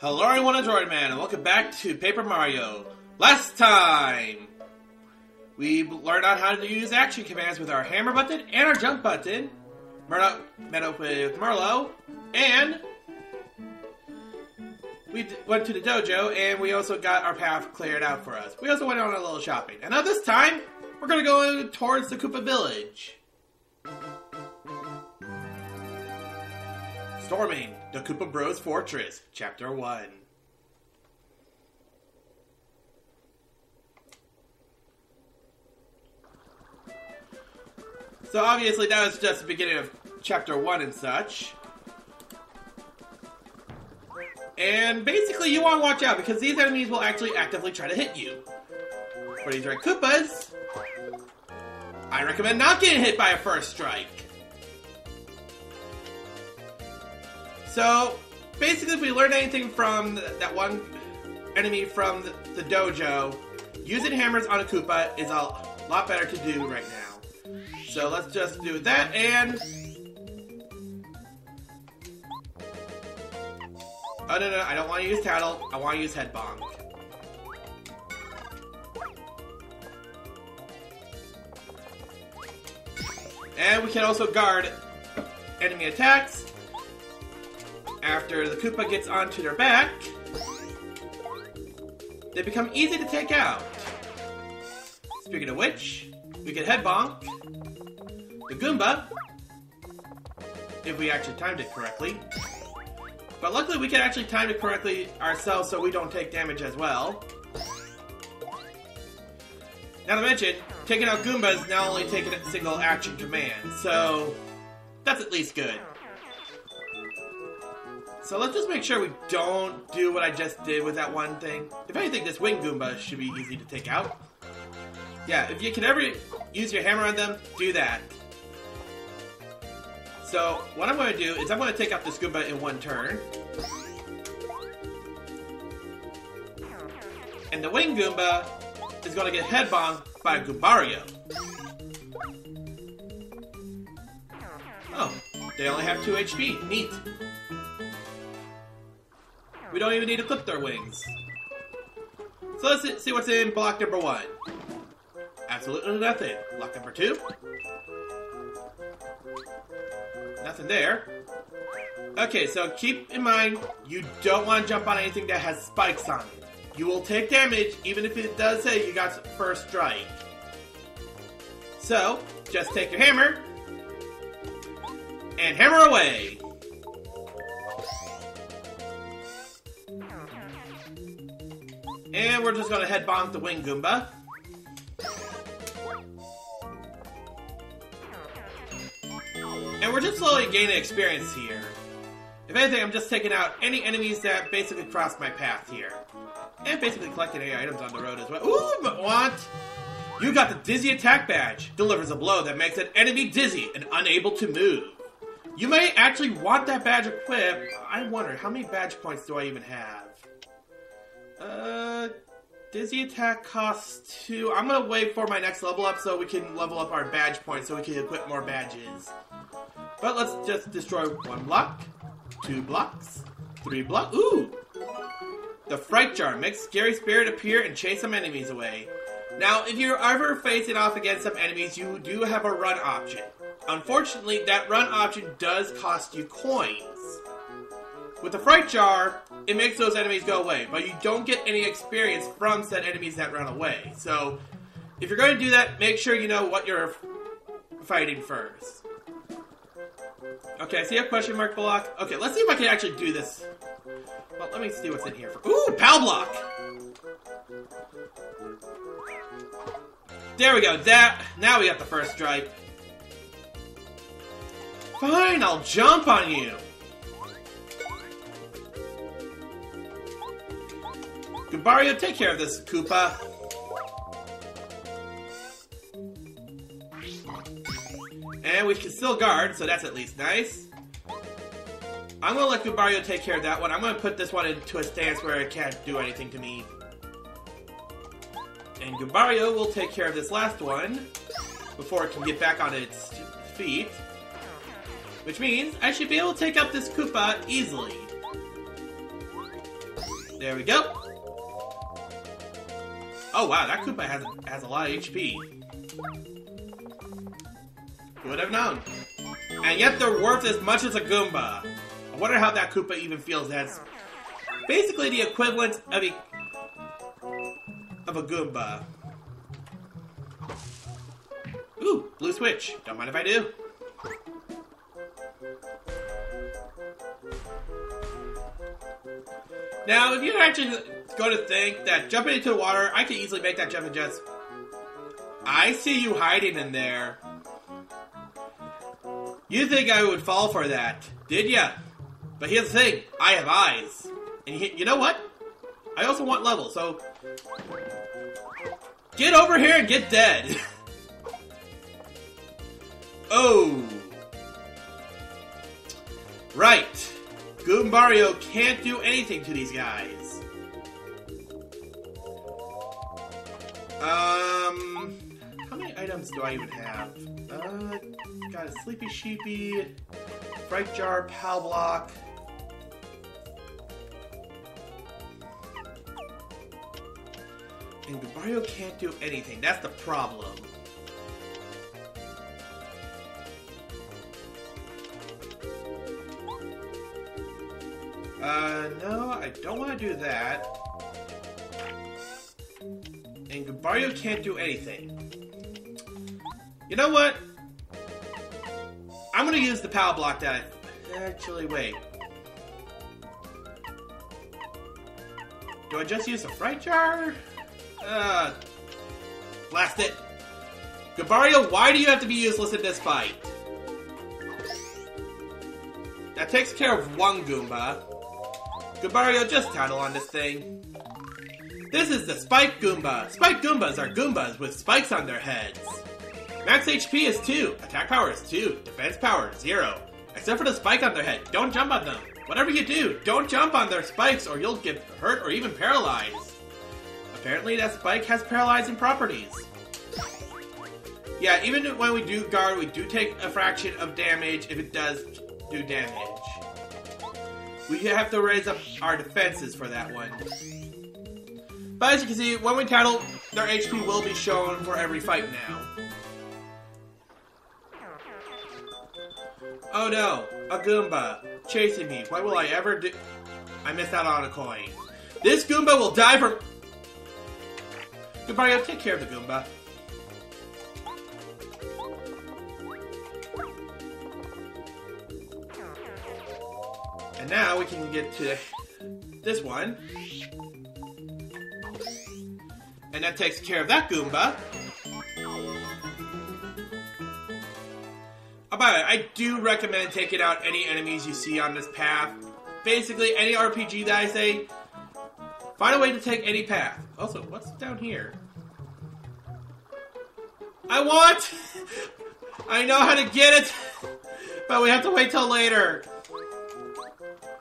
Hello everyone, it's Roidman, and welcome back to Paper Mario. Last time, we learned out how to use action commands with our hammer button and our jump button. Murdo met up with Merlon, and we went to the dojo, and we also got our path cleared out for us. We also went on a little shopping. And now this time, we're going to go towards the Koopa Village. Storming the Koopa Bros Fortress, Chapter 1. So obviously that was just the beginning of Chapter 1 and such. And basically you want to watch out because these enemies will actually actively try to hit you. For these red Koopas, I recommend not getting hit by a first strike. So, basically, if we learn anything from th- that one enemy from the, the dojo, using hammers on a Koopa is a lot better to do right now. So let's just do that and. Oh no no! I don't want to use Tattle. I want to use Head Bonk. And we can also guard enemy attacks after the Koopa gets onto their back, they become easy to take out. Speaking of which, we can head bonk the Goomba if we actually timed it correctly. But luckily, we can actually time it correctly ourselves so we don't take damage as well. Now to mention, taking out Goombas now only taking a single action command, so that's at least good. So let's just make sure we don't do what I just did with that one thing. If anything, this Wing Goomba should be easy to take out. Yeah, if you can ever use your hammer on them, do that. So, what I'm going to do is I'm going to take out this Goomba in one turn. And the Wing Goomba is going to get head bonked by Goombario. Oh, they only have 2 HP. Neat. We don't even need to clip their wings. So let's see what's in block number one. Absolutely nothing. Block number two. Nothing there. Okay, so keep in mind, you don't want to jump on anything that has spikes on it. You will take damage even if it does say you got first strike. So, just take your hammer and hammer away. And we're just gonna head bonk the Wing Goomba. And we're just slowly gaining experience here. If anything, I'm just taking out any enemies that basically cross my path here. And basically collecting any items on the road as well. Ooh, what? You got the Dizzy Attack Badge. Delivers a blow that makes an enemy dizzy and unable to move. You may actually want that badge equipped. I wonder, how many badge points do I even have? Uh, Dizzy attack costs two. I'm gonna wait for my next level up so we can level up our badge points so we can equip more badges. But let's just destroy one block, two blocks, three blocks. Ooh! The Fright Jar makes Scary Spirit appear and chase some enemies away. Now, if you're ever facing off against some enemies, you do have a run option. Unfortunately, that run option does cost you coins. With the Fright Jar, it makes those enemies go away, but you don't get any experience from said enemies that run away. So, if you're going to do that, make sure you know what you're fighting first. Okay, I see a question mark block. Okay, let's see if I can actually do this. Well, let me see what's in here. For Ooh, POW block! There we go. That now we got the first strike. Fine, I'll jump on you. Goombario, take care of this Koopa. And we can still guard, so that's at least nice. I'm gonna let Goombario take care of that one. I'm gonna put this one into a stance where it can't do anything to me. And Goombario will take care of this last one before it can get back on its feet. Which means I should be able to take out this Koopa easily. There we go. Oh wow, that Koopa has has a lot of HP. Who would have known? And yet they're worth as much as a Goomba. I wonder how that Koopa even feels. That's basically the equivalent of a of a Goomba. Ooh, blue switch. Don't mind if I do. Now, if you're actually going to think that jumping into the water, I can easily make that jump and just... I see you hiding in there. You think I would fall for that, did ya? But here's the thing, I have eyes. And you, you know what? I also want level, so... Get over here and get dead! oh! Right. Goombario can't do anything to these guys. Um, how many items do I even have? Uh, got a Sleepy Sheepy, Fright Jar, Pow Block. And Goombario can't do anything. That's the problem. Uh, no, I don't want to do that. Goombario can't do anything. You know what? I'm gonna use the power block that I... Actually, wait. Do I just use the Fright Jar? Uh... Blast it! Goombario, why do you have to be useless in this fight? That takes care of one Goomba. Goombario, just tattle on this thing. This is the Spike Goomba. Spike Goombas are Goombas with spikes on their heads. Max HP is 2, attack power is 2, defense power 0. Except for the spike on their head, don't jump on them. Whatever you do, don't jump on their spikes or you'll get hurt or even paralyzed. Apparently that spike has paralyzing properties. Yeah, even when we do guard, we do take a fraction of damage if it does do damage. We have to raise up our defenses for that one. But as you can see, when we tattle, their HP will be shown for every fight now. Oh no, a Goomba chasing me. What will I ever do? I missed out on a coin. This Goomba will die from... Goodbye, take care of the Goomba. And now we can get to this one. And that takes care of that Goomba. Oh, by the way, I do recommend taking out any enemies you see on this path. Basically, any RPG that I say, find a way to take any path. Also, what's down here? I want! I know how to get it! But we have to wait till later.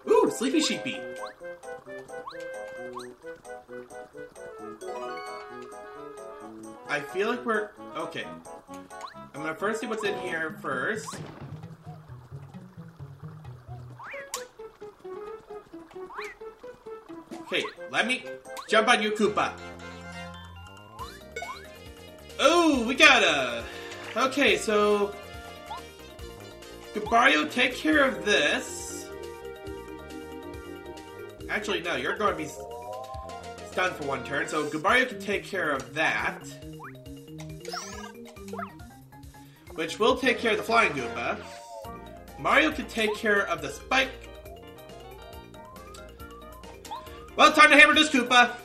Ooh, Sleepy Sheepy. I feel like we're... Okay. I'm gonna first see what's in here first. Okay, let me jump on you, Koopa. Oh, we got a... Okay, so... Goombario, take care of this. Actually, no, you're going to be stunned for one turn, so Goombario can take care of that. Which will take care of the Flying Goomba. Mario can take care of the Spike. Well, time to hammer this Koopa.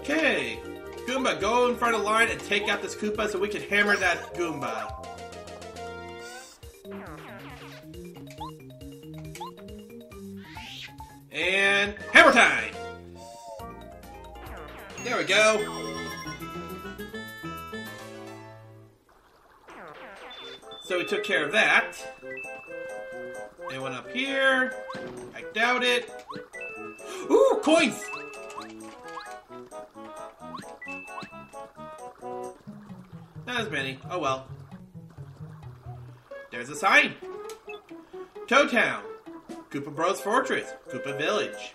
Okay. Goomba, go in front of the line and take out this Koopa so we can hammer that Goomba. And hammer time! There we go. So we took care of that. Anyone up here? I doubt it. Ooh, coins! Not as many. Oh well. There's a sign. Toad Town. Koopa Bros Fortress. Koopa Village.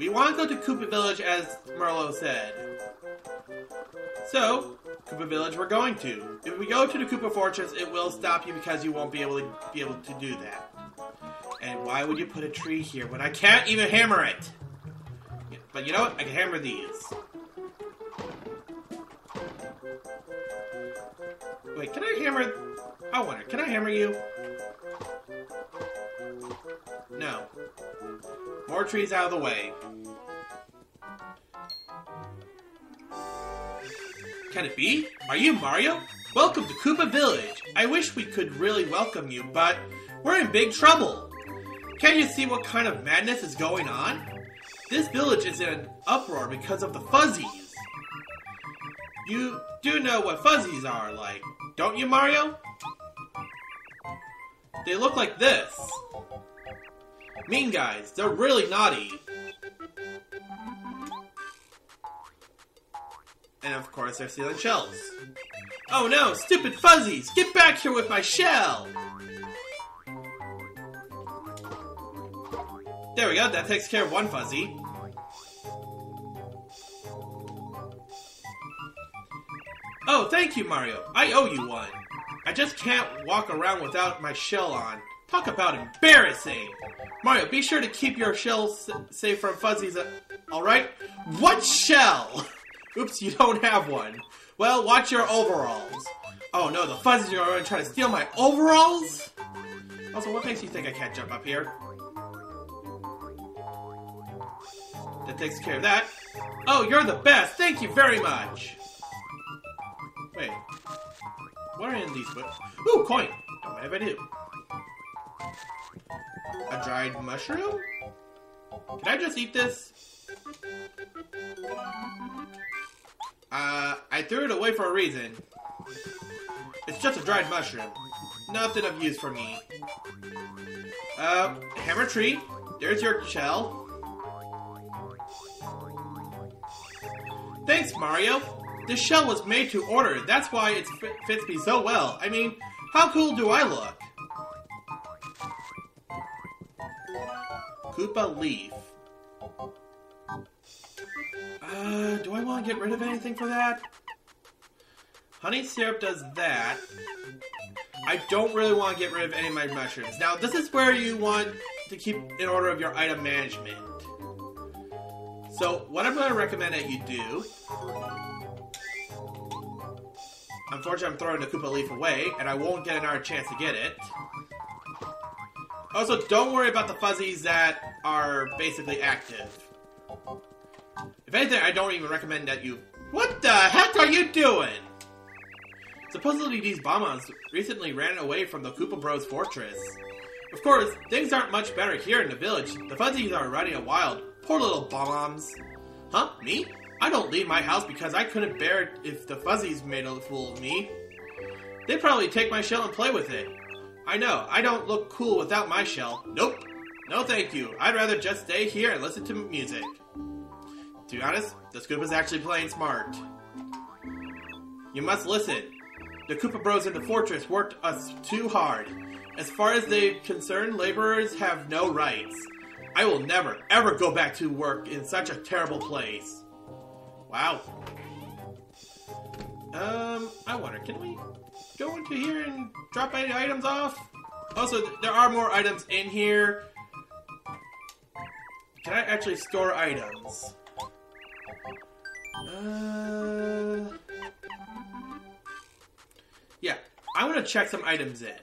We want to go to Koopa Village as Merlon said. So, Koopa Village we're going to. If we go to the Koopa Fortress, it will stop you because you won't be able to be able to do that. And why would you put a tree here when I can't even hammer it? But you know what? I can hammer these. Wait, can I hammer... I wonder, can I hammer you? No. More trees out of the way. Can it be? Are you Mario? Welcome to Koopa Village. I wish we could really welcome you, but we're in big trouble. Can't you see what kind of madness is going on? This village is in an uproar because of the fuzzies. You do know what fuzzies are like, don't you, Mario? They look like this. Mean guys, they're really naughty. And of course, they're stealing shells. Oh no, stupid fuzzies! Get back here with my shell! There we go, that takes care of one fuzzy. Oh, thank you, Mario. I owe you one. I just can't walk around without my shell on. Talk about embarrassing! Mario, be sure to keep your shell safe from fuzzies, uh, alright? What shell? Oops, you don't have one. Well, watch your overalls. Oh no, the fuzzies are going to try to steal my overalls? Also, what makes you think I can't jump up here? That takes care of that. Oh, you're the best! Thank you very much! Wait. What are in these books? Ooh, coin! Don't mind if I do. A dried mushroom? Can I just eat this? Uh, I threw it away for a reason. It's just a dried mushroom. Nothing of use for me. Uh, hammer tree. There's your shell. Thanks, Mario. This shell was made to order. That's why it fits me so well. I mean, how cool do I look? Koopa Leaf. Uh, do I want to get rid of anything for that? Honey syrup does that. I don't really want to get rid of any of my mushrooms. Now, this is where you want to keep in order of your item management. So, what I'm going to recommend that you do... Unfortunately, I'm throwing the Koopa Leaf away, and I won't get another chance to get it. Also, don't worry about the fuzzies that are basically active. If anything, I don't even recommend that you... What the heck are you doing? Supposedly these Bob-ombs recently ran away from the Koopa Bros fortress. Of course, things aren't much better here in the village. The fuzzies are running wild. Poor little Bob-ombs. Huh? Me? I don't leave my house because I couldn't bear it if the fuzzies made a fool of me. They'd probably take my shell and play with it. I know, I don't look cool without my shell. Nope. No thank you. I'd rather just stay here and listen to music. To be honest, the Koopa's actually playing smart. You must listen. The Koopa Bros in the fortress worked us too hard. As far as they're concerned, laborers have no rights. I will never, ever go back to work in such a terrible place. Wow. Um, I wonder, can we go into here and drop any items off? Also, there are more items in here. Can I actually store items? Uh, yeah, I want to check some items in.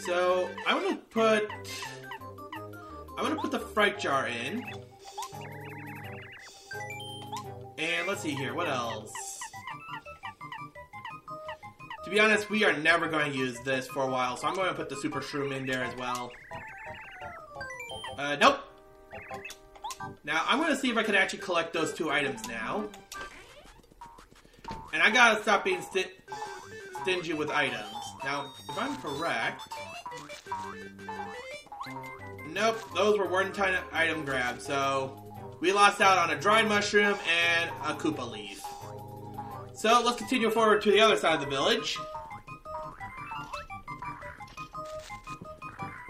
So, I want to put... I want to put the fright jar in. And let's see here, what else? To be honest, we are never going to use this for a while, so I'm going to put the Super Shroom in there as well. Uh, nope. Now, I'm going to see if I can actually collect those two items now. And I gotta stop being sti stingy with items. Now, if I'm correct... Nope, those were one-time item grabs, so we lost out on a dried mushroom and a Koopa leaf. So let's continue forward to the other side of the village.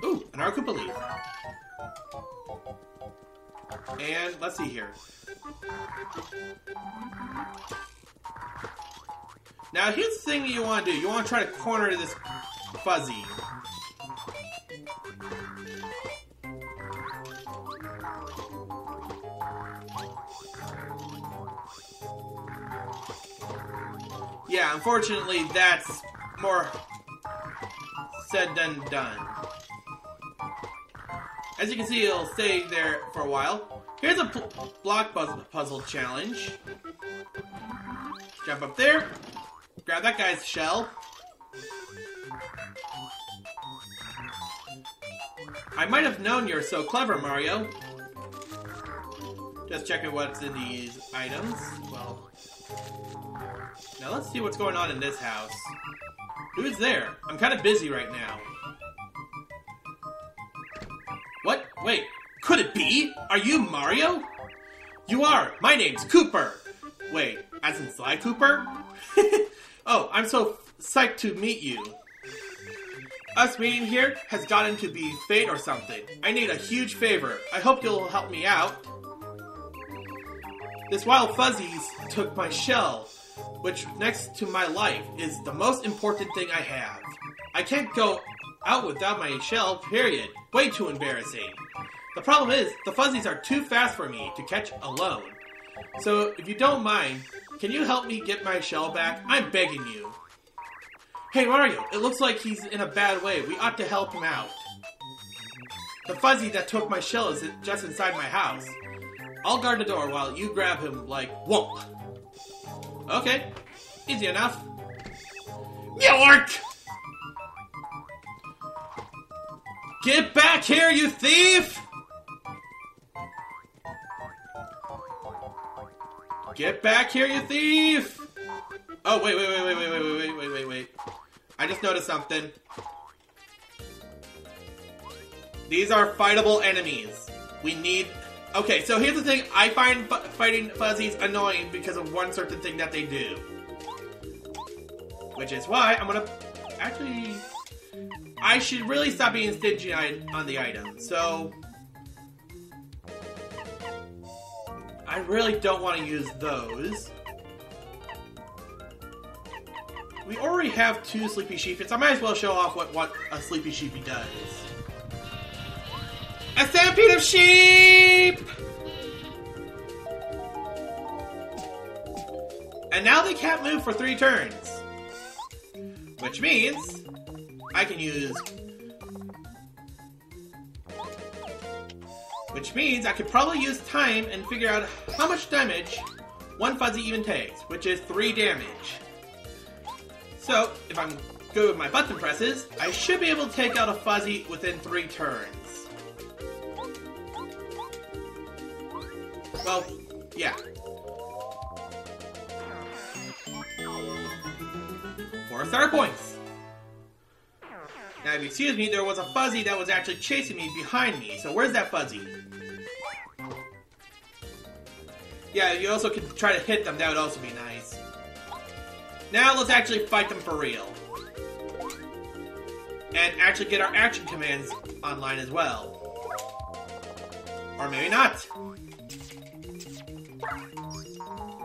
Ooh, an Arcupa leaf. And let's see here. Now here's the thing you want to do. You want to try to corner this fuzzy. Yeah, unfortunately, that's more said than done. As you can see, it'll stay there for a while. Here's a block puzzle challenge. Jump up there, grab that guy's shell. I might have known you're so clever, Mario. Just checking what's in these items. Well, now let's see what's going on in this house. Who's there? I'm kind of busy right now. What? Wait, could it be? Are you Mario? You are. My name's Kooper. Wait, as in Sly Cooper? oh, I'm so psyched to meet you. Us meeting here has gotten to be fate or something. I need a huge favor. I hope you'll help me out. This wild fuzzies took my shell which next to my life is the most important thing I have. I can't go out without my shell, period. Way too embarrassing. The problem is, the fuzzies are too fast for me to catch alone. So, if you don't mind, can you help me get my shell back? I'm begging you. Hey Mario, it looks like he's in a bad way. We ought to help him out. The fuzzy that took my shell is just inside my house. I'll guard the door while you grab him like whoop. Okay. Easy enough. York! Get back here, you thief! Get back here, you thief! Oh, wait, wait, wait, wait, wait, wait, wait, wait, wait, wait. I just noticed something. These are fightable enemies. We need Okay, so here's the thing. I find fighting fuzzies annoying because of one certain thing that they do. Which is why I'm gonna... Actually... I should really stop being stingy on the item. So... I really don't want to use those. We already have two Sleepy Sheepies. I might as well show off what, what a Sleepy Sheepy does. A stampede of sheep! And now they can't move for three turns. Which means I can use... Which means I could probably use time and figure out how much damage one fuzzy even takes, which is three damage. So, if I'm good with my button presses, I should be able to take out a fuzzy within three turns. Well, yeah. Four star points. Now, if you excuse me, there was a fuzzy that was actually chasing me behind me. So where's that fuzzy? Yeah, you also could try to hit them. That would also be nice. Now let's actually fight them for real. And actually get our action commands online as well. Or maybe not.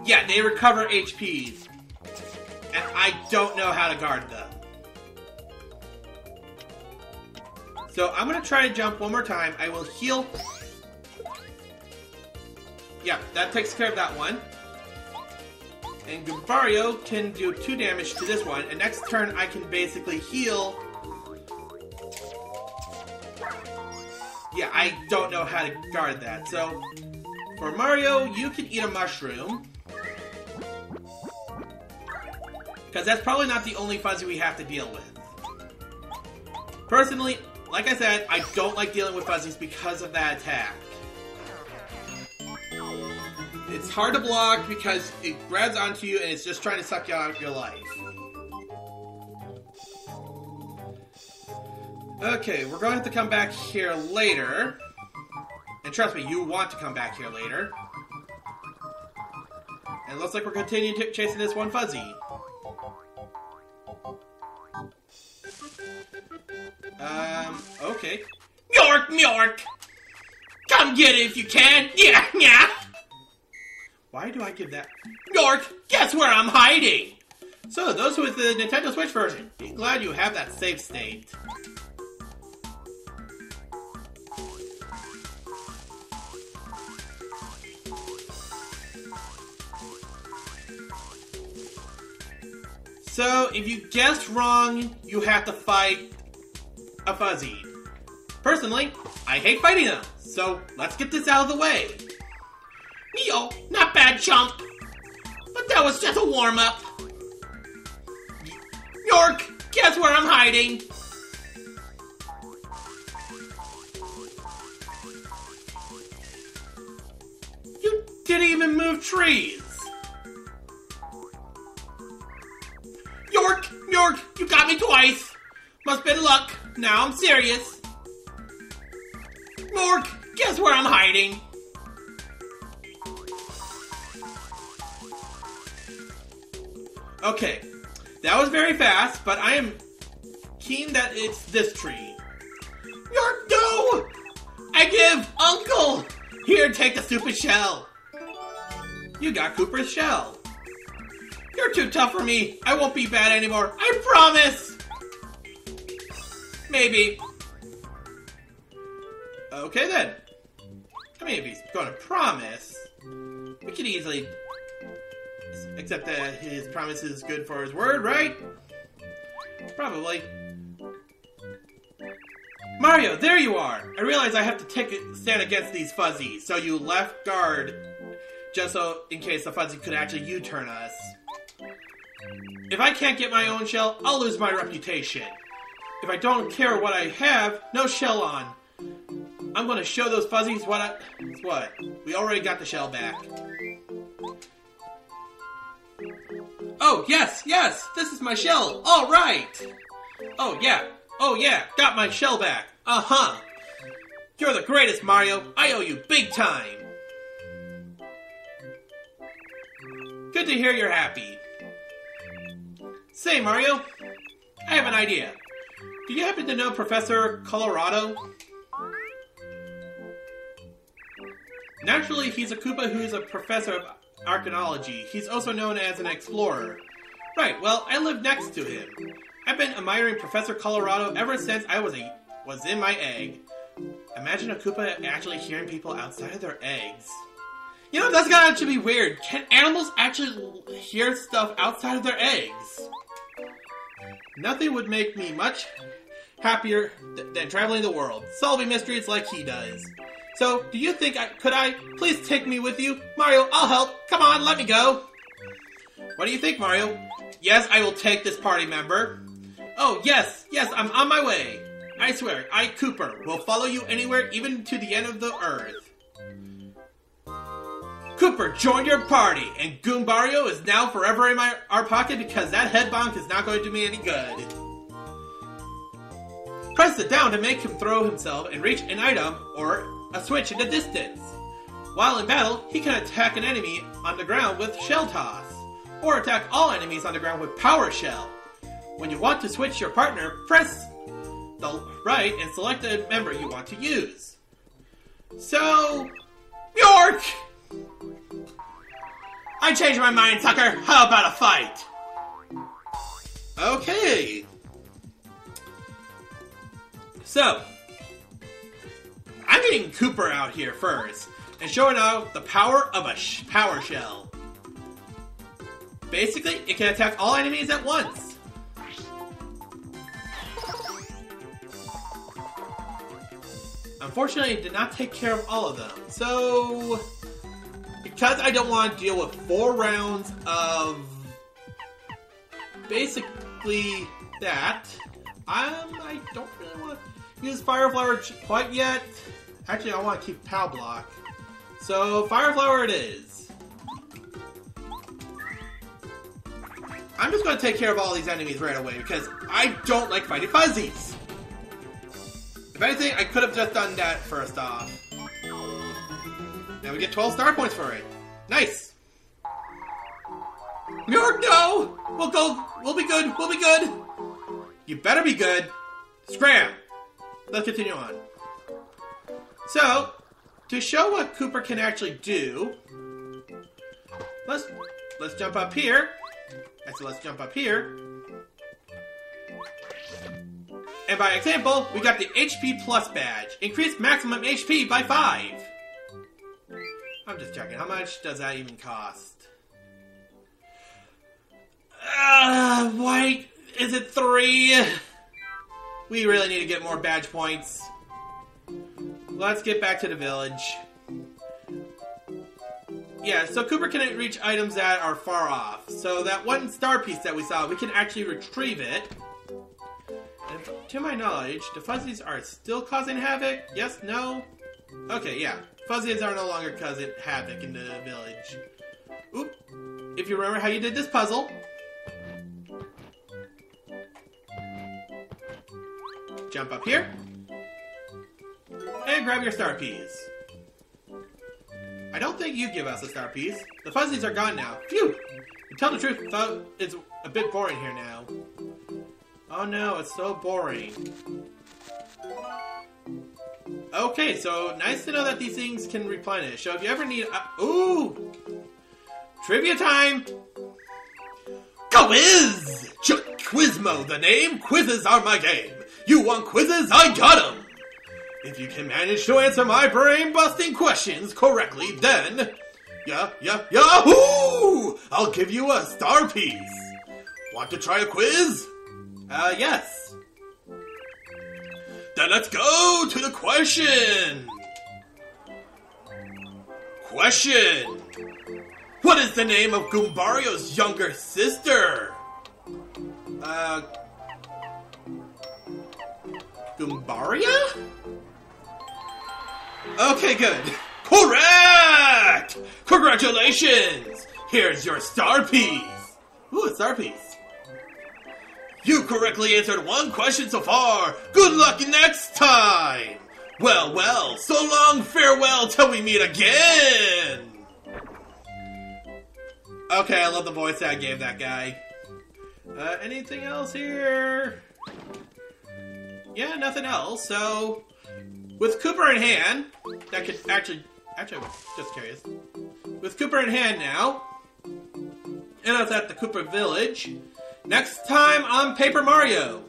Yeah, they recover HPs. And I don't know how to guard them. So I'm going to try to jump one more time. I will heal. Yeah, that takes care of that one. And Goombario can do 2 damage to this one. And next turn I can basically heal. Yeah, I don't know how to guard that. So, for Mario, you can eat a mushroom. Because that's probably not the only fuzzy we have to deal with. Personally, like I said, I don't like dealing with fuzzies because of that attack. It's hard to block because it grabs onto you and it's just trying to suck you out of your life. Okay, we're going to have to come back here later. And trust me, you want to come back here later. It looks like we're continuing to chasing this one fuzzy. Um, okay. York, York! Come get it if you can! Yeah, yeah! Why do I give that? York, guess where I'm hiding? So, those with the Nintendo Switch version, be glad you have that save state. So, if you guessed wrong, you have to fight a fuzzy. Personally, I hate fighting them, so let's get this out of the way. Yo, not bad, chump. But that was just a warm up. York, guess where I'm hiding? You didn't even move trees. York, York, you got me twice. Must been luck. Now I'm serious. York, guess where I'm hiding? Okay, that was very fast, but I am keen that it's this tree. York, no! I give Uncle! Here, take the stupid shell. You got Kooper's shell. You're too tough for me. I won't be bad anymore. I promise! Maybe. Okay then. I mean, if he's going to promise, we can easily accept that his promise is good for his word, right? Probably. Mario, there you are! I realize I have to take a stand against these fuzzies, so you left guard just so in case the fuzzy could actually U-turn us. If I can't get my own shell, I'll lose my reputation. If I don't care what I have, no shell on. I'm gonna show those fuzzies what I. What? We already got the shell back. Oh, yes, yes! This is my shell! Alright! Oh, yeah, oh, yeah, got my shell back! Uh huh! You're the greatest, Mario! I owe you big time! Good to hear you're happy. Say, Mario, I have an idea. Do you happen to know Professor Kolorado? Naturally, he's a Koopa who's a professor of archaeology. He's also known as an explorer. Right, well, I live next to him. I've been admiring Professor Kolorado ever since I was a was in my egg. Imagine a Koopa actually hearing people outside of their eggs. You know, that's gotta actually be weird. Can animals actually hear stuff outside of their eggs? Nothing would make me much happier th- than traveling the world, solving mysteries like he does. So, do you think I could I please take me with you? Mario, I'll help. Come on, let me go. What do you think, Mario? Yes, I will take this party member. Oh, yes, yes, I'm on my way. I swear, I, Kooper, will follow you anywhere, even to the end of the earth. Kooper, join your party, and Goombario is now forever in my our pocket because that head bonk is not going to do me any good. Press it down to make him throw himself and reach an item or a switch in the distance. While in battle, he can attack an enemy on the ground with Shell Toss, or attack all enemies on the ground with Power Shell. When you want to switch your partner, press the right and select the member you want to use. So, York! I changed my mind, sucker! How about a fight? Okay. So, I'm getting Kooper out here first and showing out the power of a sh- power shell. Basically, it can attack all enemies at once. Unfortunately, it did not take care of all of them. So, because I don't want to deal with four rounds of basically that, um, I don't really want to use Fire Flower quite yet. Actually, I want to keep Pow Block. So, Fire Flower it is. I'm just going to take care of all these enemies right away because I don't like fighting fuzzies. If anything, I could have just done that first off. Now we get 12 star points for it. Nice. Muir, no! We'll go. We'll be good. We'll be good. You better be good. Scram. Let's continue on. So, to show what Kooper can actually do, let's let's jump up here. I said let's jump up here. And by example, we got the HP Plus badge. Increase maximum HP by 5. Just checking. How much does that even cost? Uh, why is it 3? We really need to get more badge points. Let's get back to the village. Yeah, so Kooper can reach items that are far off. So that one star piece that we saw, we can actually retrieve it. And to my knowledge, the fuzzies are still causing havoc? Yes? No? Okay, yeah. Fuzzies are no longer causing havoc in the village. Oop. If you remember how you did this puzzle. Jump up here. And grab your star piece. I don't think you give us a star piece. The fuzzies are gone now. Phew! To tell the truth, it's a bit boring here now. Oh no, it's so boring. Okay, so nice to know that these things can replenish. So if you ever need, uh, ooh, trivia time. Quiz! Ch- Quizmo, the name. Quizzes are my game. You want quizzes? I got 'em. If you can manage to answer my brain-busting questions correctly, then, yeah, yeah, yahoo! I'll give you a star piece. Want to try a quiz? Uh, yes. Then let's go to the question. Question. What is the name of Goombario's younger sister? Uh, Goombaria? Okay, good. Correct! Congratulations! Here's your star piece. Ooh, a star piece. You correctly answered one question so far. Good luck next time. Well, well, so long, farewell till we meet again. Okay, I love the voice that I gave that guy. Uh, anything else here? Yeah, nothing else. So, with Kooper in hand, that could actually, actually, just curious. With Kooper in hand now, and that's at the Cooper Village. Next time on Paper Mario,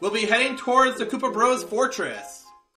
we'll be heading towards the Koopa Bros Fortress.